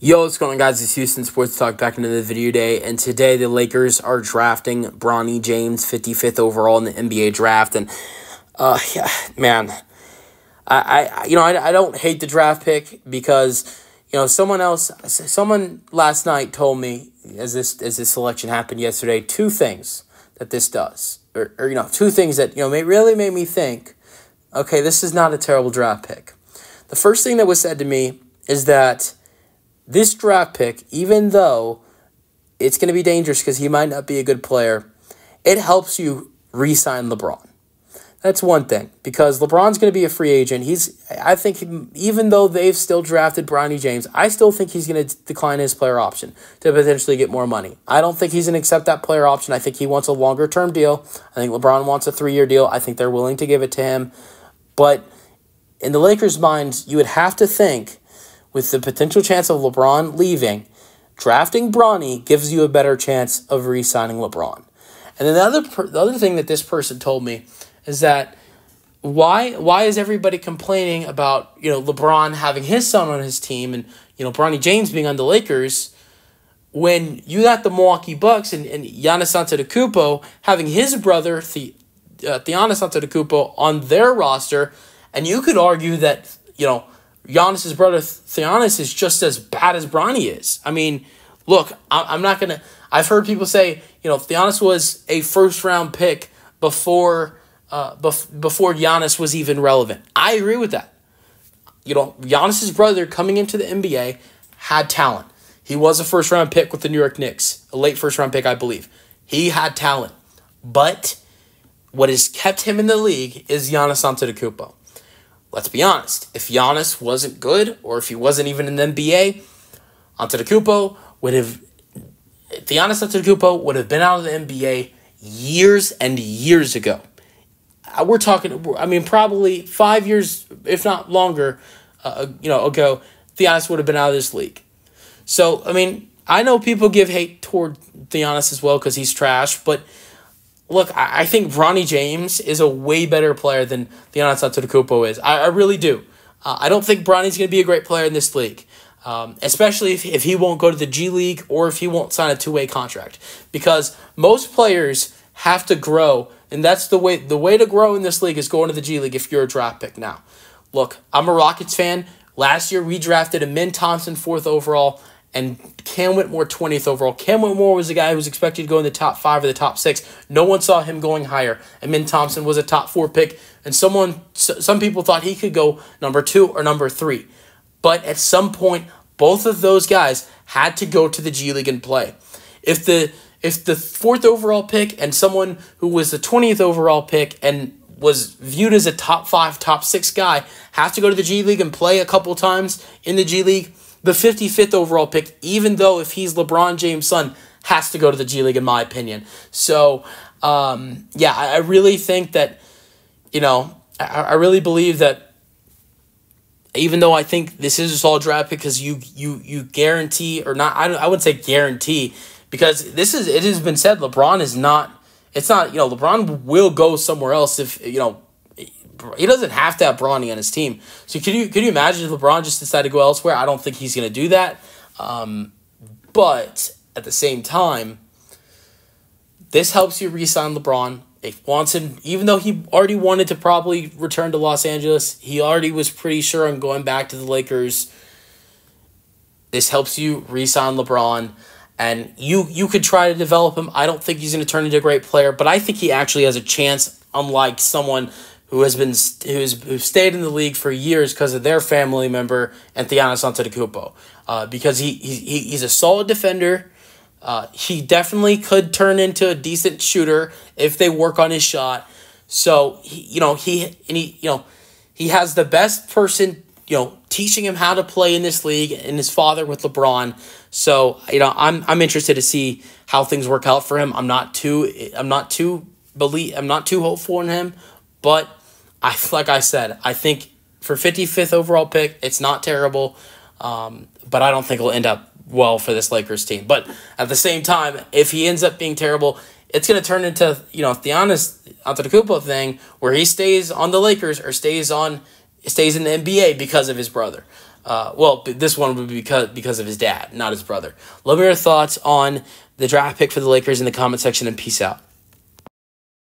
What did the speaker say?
Yo, what's going on, guys? It's Houston Sports Talk back into the video day, and today the Lakers are drafting Bronny James, 55th overall in the NBA draft, and uh, yeah, man, I, I you know I, I don't hate the draft pick because you know someone else, someone last night told me as this as this selection happened yesterday, two things that this does, or, or you know two things that you know may, really made me think, okay, this is not a terrible draft pick. The first thing that was said to me is that this draft pick, even though it's going to be dangerous because he might not be a good player, it helps you re-sign LeBron. That's one thing because LeBron's going to be a free agent. He's, I think, even though they've still drafted Bronny James, I still think he's going to decline his player option to potentially get more money. I don't think he's going to accept that player option. I think he wants a longer term deal. I think LeBron wants a three year deal. I think they're willing to give it to him. But in the Lakers' minds, you would have to think with the potential chance of LeBron leaving, drafting Bronny gives you a better chance of re-signing LeBron. And then the other the other thing that this person told me is that why why is everybody complaining about you know LeBron having his son on his team and you know Bronny James being on the Lakers when you got the Milwaukee Bucks and, and Giannis Antetokounmpo having his brother the uh, Giannis Antetokounmpo on their roster and you could argue that you know Giannis's brother Thanasis is just as bad as Bronny is. I mean, look, I'm not gonna. I've heard people say, you know, Thanasis was a first round pick before, uh, bef- before Giannis was even relevant. I agree with that. You know, Giannis's brother coming into the NBA had talent. He was a first round pick with the New York Knicks, a late first round pick, I believe. He had talent, but what has kept him in the league is Giannis Antetokounmpo let's be honest, if Giannis wasn't good, or if he wasn't even in the NBA, Antetokounmpo would have, Giannis Antetokounmpo would have been out of the NBA years and years ago. Uh, we're talking, I mean, probably five years, if not longer, uh, you know, ago, Giannis would have been out of this league. So, I mean, I know people give hate toward Giannis as well because he's trash, but look, I, I think Bronny James is a way better player than Giannis Antetokounmpo is. I, I really do. Uh, I don't think Bronny's going to be a great player in this league, um, especially if, if he won't go to the G League or if he won't sign a two way contract. Because most players have to grow, and that's the way the way to grow in this league is going to the G League if you're a draft pick now. Look, I'm a Rockets fan. Last year we drafted Amen Thompson fourth overall and Cam Whitmore 20th overall. Cam Whitmore was the guy who was expected to go in the top five or the top six. No one saw him going higher. Amen Thompson was a top four pick, and someone, some people thought he could go number two or number three. But at some point, both of those guys had to go to the G League and play. If the if the fourth overall pick and someone who was the 20th overall pick and was viewed as a top five, top six guy have to go to the G League and play a couple times in the G League, the 55th overall pick, even though if he's LeBron James' son, has to go to the G League, in my opinion. So, um, yeah, I, I, really think that, you know, I, I really believe that even though I think this is a solid draft because you you you guarantee or not I, don't I wouldn't say guarantee because this is it has been said LeBron is not it's not you know LeBron will go somewhere else if you know he doesn't have to have Bronny on his team. So could you could you imagine if LeBron just decided to go elsewhere? I don't think he's going to do that. Um, but at the same time, this helps you re-sign LeBron. If wants him, even though he already wanted to probably return to Los Angeles, he already was pretty sure on going back to the Lakers. This helps you re-sign LeBron and you you could try to develop him. I don't think he's going to turn into a great player, but I think he actually has a chance. Unlike someone who has been who's who stayed in the league for years because of their family member and Giannis Antetokounmpo. Uh, because he, he he's a solid defender. Uh, he definitely could turn into a decent shooter if they work on his shot. So he, you know he and he you know he has the best person you know teaching him how to play in this league and his father with LeBron. So you know I'm I'm interested to see how things work out for him. I'm not too I'm not too believe I'm not too hopeful in him, but I like I said, I think for 55th overall pick, it's not terrible, um, but I don't think it'll end up well for this Lakers team. But at the same time, if he ends up being terrible, it's going to turn into you know Thanasis Antetokounmpo thing where he stays on the Lakers or stays on stays in the NBA because of his brother. Uh, well, this one would be because because of his dad, not his brother. Let me your thoughts on the draft pick for the Lakers in the comment section, and peace out.